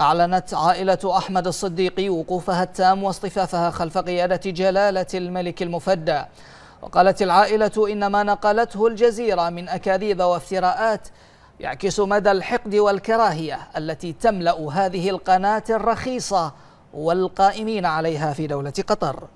أعلنت عائلة أحمد الصديق وقوفها التام واصطفافها خلف قيادة جلالة الملك المفدى. وقالت العائلة إن ما نقلته الجزيرة من أكاذيب وافتراءات يعكس مدى الحقد والكراهية التي تملأ هذه القناة الرخيصة والقائمين عليها في دولة قطر.